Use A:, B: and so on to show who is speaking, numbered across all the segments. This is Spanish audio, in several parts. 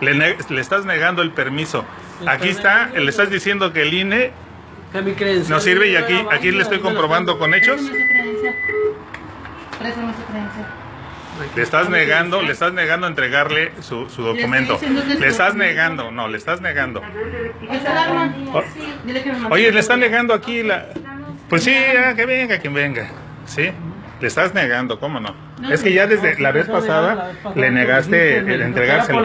A: Le, le estás negando el permiso. Aquí está, le estás diciendo que el INE no sirve y aquí, aquí le estoy comprobando con hechos. Le estás negando, le estás negando entregarle su, su documento. Le estás negando, no, le estás negando. Oh. Oye, le están negando aquí la... Pues sí, ya, que venga, quien venga. ¿Sí? Le estás negando, ¿cómo no?
B: No,
A: Es que ya desde
C: No,
A: la
C: sí,
A: vez
C: la
A: pasada
C: vez pasada,
A: le negaste el entregárselo.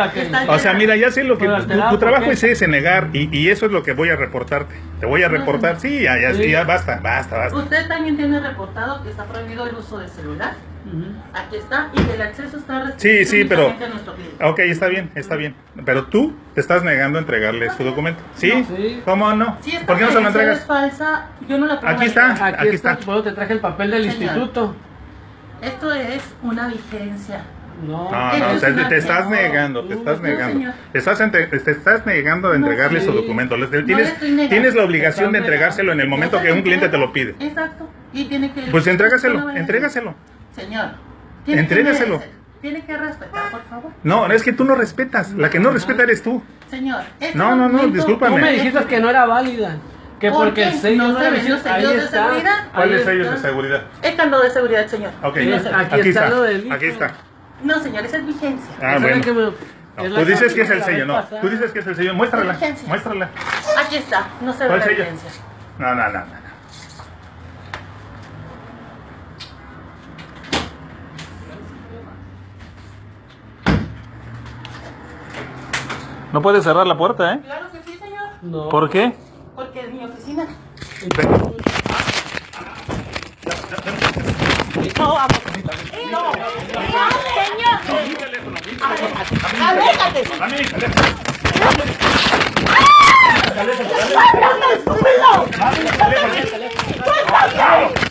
A: O sea, mira, ya sé lo que... Tu,
C: alterado,
A: tu
C: ¿por
A: trabajo es ese, negar. Y, y eso es lo que voy a reportarte. Te voy a reportar. Sí, ya, ya,
C: Sí.
A: ya, basta, basta, basta.
B: Usted también tiene reportado que está prohibido el uso de celular.
C: Ujú.
B: Aquí está. Y el acceso está restringido
A: Sí, sí, pero-
B: a nuestro cliente.
A: Ok, está bien, está bien. Pero tú te estás negando a entregarle su documento. ¿Sí?
C: Sí.
A: ¿Cómo no?
B: Si esta
A: ¿Por qué no se lo entregas?
B: es falsa, yo no la puedo
A: Aquí está.
C: Aquí,
A: Aquí
C: está,
A: está.
C: Bueno, te traje el papel del
B: Señor.
C: instituto.
B: Esto es una vigencia.
C: No,
A: No, no, te, te estás
B: no,
A: negando, te
C: no,
A: estás
B: no,
A: negando.
B: señor.
A: Estás, entre- te estás negando a
B: No,
A: entregarle su
C: sí.
A: documento. Le-
B: le
A: Tienes, tienes la obligación de entregárselo en el momento que un cliente te lo pide.
B: Exacto. Y tiene que.
A: Pues entrégaselo,
B: No, no,
A: entrégaselo.
B: Señor. tiene que
A: Entrégaselo.
B: Tiene que respetar, por favor.
A: No, es que tú no respetas. La que no respeta eres tú.
B: Señor. este
A: No, no, no,
B: documento-
A: discúlpame.
C: Tú me dijiste que no era válida. Que
B: ¿Por
C: porque
B: qué?
C: el sello
B: ¿No se
C: era. Ahí
B: de
C: está.
B: seguridad?
C: Ahí
A: ¿Cuáles
C: está.
A: sellos de seguridad?
B: Es candado de seguridad, señor.
A: Ok,
B: ve.
C: Aquí
A: aquí
C: está
A: está.
C: lo del
A: Aquí está.
B: No, señor, esa es vigencia.
A: Ah,
C: Esa es la
A: bueno.
C: que me-
A: No,
C: es la
A: tú dices que es el
C: la
A: sello,
C: vez
A: no.
C: pasada.
A: Tú dices que es el sello. Muéstrala,
B: Vigencia.
A: muéstrala.
B: Aquí está. No se ve
A: ¿Cuál
B: la
A: sello?
B: vigencia.
A: No, no, no, no. No puedes cerrar la puerta, ¿eh?
B: Claro que sí, señor.
C: No.
A: ¿Por qué?
B: Porque es mi oficina. No, vamos. No. No, señor. Aléjate.
A: Dame mi teléfono.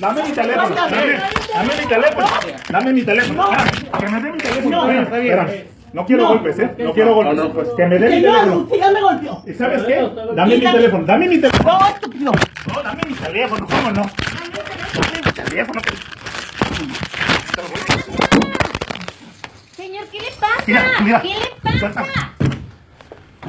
A: Dame mi teléfono. Dame, dame mi teléfono. Dame mi teléfono. Ah, que me dé mi teléfono. Espérame. No quiero golpes, ¿eh? No quiero golpes. Pues que me dé mi teléfono.
B: ya me golpeó.
A: ¿Y sabes qué? Dame mi teléfono. Dame mi teléfono.
B: No, estúpido.
A: No, dame mi teléfono. ¿Cómo no? Dame mi teléfono.
D: Señor, ¿qué le pasa?
A: Mira, mira.
D: ¿Qué le pasa?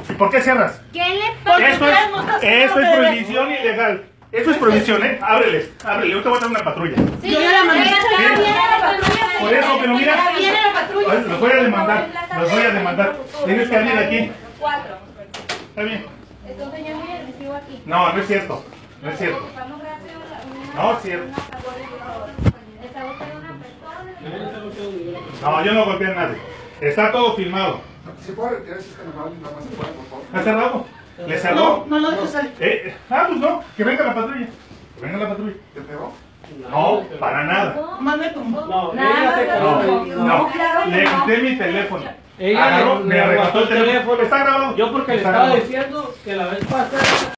A: ¿Y por qué cierras?
D: ¿Qué le pasa?
A: Esto es, esto es prohibición ilegal. Esto es prohibición, ¿eh? Ábrele, ábrele. Yo te voy a dar una patrulla.
D: Sí,
B: Yo ya la mandé.
D: ya.
A: Por eso, pero mira.
B: Ya viene la patrulla.
A: Los voy a demandar. Los voy a demandar. Tienes que venir aquí.
D: Cuatro.
A: Está bien.
D: Entonces, señor, mire, recibo aquí.
A: No, no es cierto. No es cierto. No es cierto.
D: ¿Está?
A: No, yo no golpeé a nadie. Está todo filmado.
E: ¿Se puede retirar si es tan amable? Nada más se puede, por favor.
A: ¿Está cerrado? ¿Le
B: No,
A: cerró?
B: no lo dejes salir.
A: Eh, ah, pues no. Que venga la patrulla. Que venga la patrulla.
E: ¿Te pegó?
A: No, para nada.
C: No, ella se
D: no,
A: No, no. Le
D: no.
A: quité mi teléfono.
C: Ella
A: Agarró,
C: le-
A: me arrebató el teléfono.
C: teléfono.
A: Está grabado.
C: Yo porque le estaba
A: grabado.
C: diciendo que la vez pasada